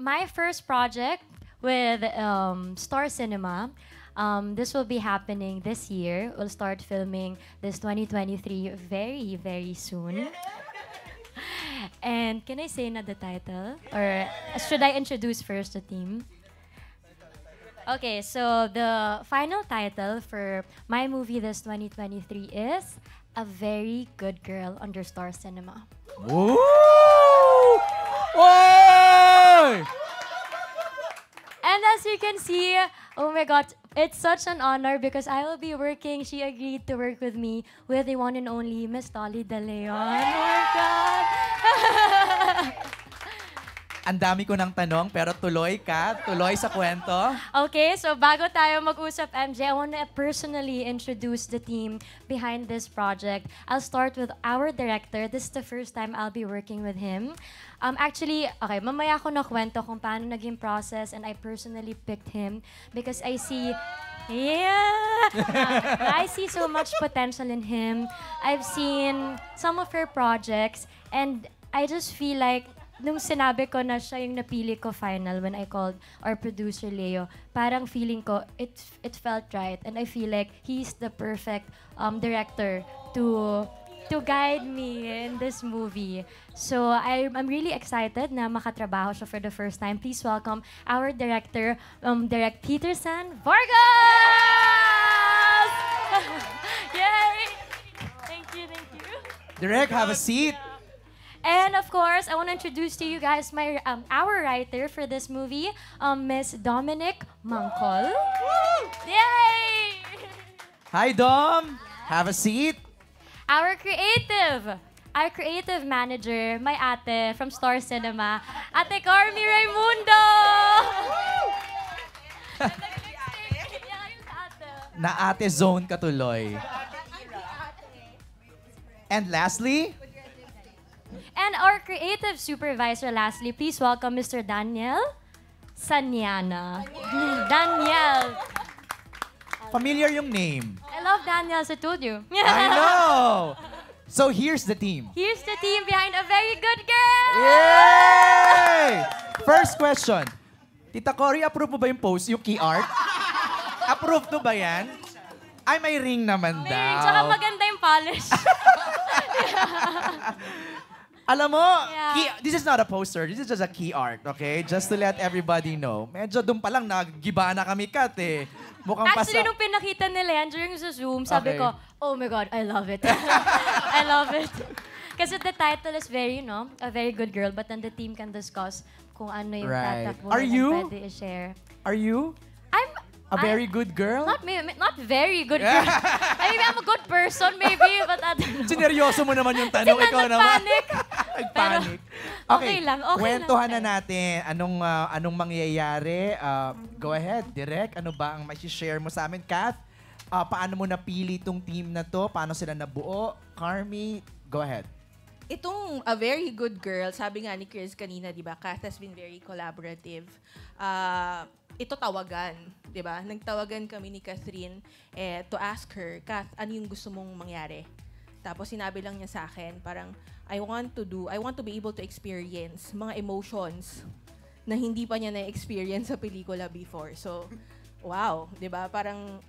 my first project with um, Star Cinema. Um, this will be happening this year. We'll start filming this 2023 very, very soon. and can I say na the title? Or should I introduce first the team? Okay, so the final title for my movie this 2023 is A Very Good Girl Under Star Cinema. Woo! And as you can see, oh my god, it's such an honor because I will be working, she agreed to work with me with the one and only Miss Dolly De Leon. Oh my god! Ang dami ko ng tanong, pero tuloy ka, tuloy sa kwento. Okay, so bago tayo mag-usap, MJ, I want to personally introduce the team behind this project. I'll start with our director. This is the first time I'll be working with him. Um, actually, okay, mamaya ko na kwento kung paano naging process and I personally picked him because I see Yeah! I see so much potential in him. I've seen some of her projects and I just feel like nung sinabi ko na siya yung napili ko final when I called our producer Leo, parang feeling ko it it felt right and I feel like he's the perfect um, director to to guide me in this movie. So I, I'm really excited na makatrabaho siya for the first time. Please welcome our director, um, Direct Peterson Vargas! Yay! Thank you, thank you. Direk, have a seat. And of course, I want to introduce to you guys my um, our writer for this movie, um, Miss Dominic Mangkol. Yay! Hi, Dom. Have a seat. Our creative, our creative manager, my ate from Star Cinema, Ate Carmi Raimundo. Na ate zone ka tuloy. And lastly, And our creative supervisor, lastly, please welcome Mr. Daniel Sanyana. Daniel. familiar yung name. I love Daniel, told you. I know. So here's the team. Here's the team behind a very good girl. Yay! First question. Tita Cory, approve mo ba yung post, yung key art? approve to ba yan? Ay, may ring naman May, daw. tsaka maganda yung polish. Alam mo, Yeah. key- this is not a poster. This is just a key art, okay? Just to let everybody know. Medyo doon pa lang, nagiba na kami, Kat, eh. Mukhang Actually, nung pinakita nila yan during sa Zoom, sabi Okay. ko, oh my God, I love it. I love it. Kasi the title is very, you know, a very good girl, but then the team can discuss kung ano yung Right. tatakbo Are and you? pwede i-share. Are you A I- very good girl? Not me, not very good girl. I mean, I'm a good person, maybe, but I don't know. Sineryoso mo naman yung tanong. Kasi Ikaw naman. nagpanic. Nagpanic. okay lang, okay kwentuhan lang. na natin. Anong ah, anong mangyayari? Ah, go ahead, direct. Ano ba ang share mo sa amin, Kath? Ah, paano mo napili itong team na to? Paano sila nabuo? Carmi, go ahead. Itong A Very Good Girl, sabi nga ni Chris kanina, di ba, Kath has been very collaborative. Ah, ito tawagan, di ba? Nagtawagan kami ni Catherine eh, to ask her, Kath, ano yung gusto mong mangyari? Tapos sinabi lang niya sa akin, parang, I want to do, I want to be able to experience mga emotions na hindi pa niya na-experience sa pelikula before. So, wow, di ba? Parang,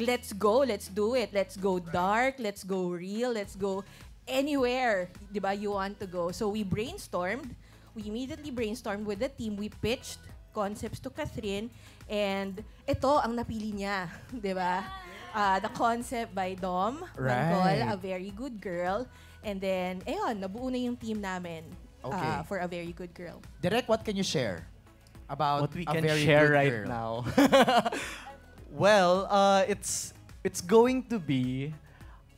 let's go, let's do it. Let's go dark, let's go real, let's go anywhere, di ba, you want to go. So, we brainstormed. We immediately brainstormed with the team. We pitched concepts to Catherine. And ito ang napili niya, di ba? Uh, the concept by Dom Mangol, Right. A Very Good Girl. And then, ayun, nabuo na yung team namin uh, Okay. for A Very Good Girl. Direct, what can you share about what we a can very share good right girl? now. well, uh, it's it's going to be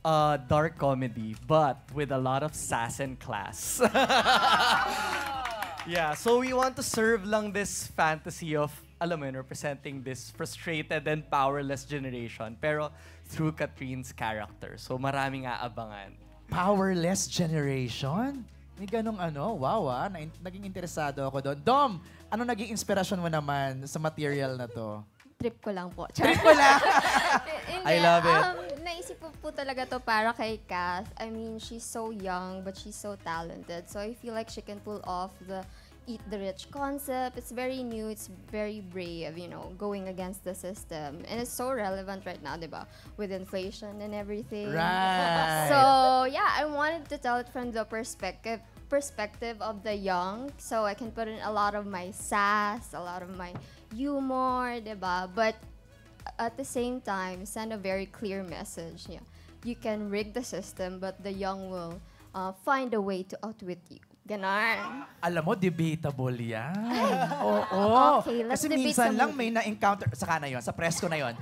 a dark comedy, but with a lot of sass and class. yeah, so we want to serve lang this fantasy of, alam mo yun, representing this frustrated and powerless generation, pero through Katrine's character. So maraming aabangan. Powerless generation? May ganong ano, wow ah, na, naging interesado ako doon. Dom, ano naging inspirasyon mo naman sa material na to? Trip ko lang po. Trip ko lang. Hindi, I love it. Um, po talaga to para kay Kath. I mean, she's so young, but she's so talented. So I feel like she can pull off the eat the rich concept. It's very new. It's very brave, you know, going against the system. And it's so relevant right now, diba? With inflation and everything. Right. So yeah, I wanted to tell it from the perspective perspective of the young, so I can put in a lot of my sass, a lot of my humor, diba? But at the same time, send a very clear message. Yeah, you can rig the system, but the young will uh, find a way to outwit you. Ganon. Alam mo, debatable yan. Oo. Okay, let's Kasi debate minsan sa lang may na-encounter, saka na yon, sa press ko na yon.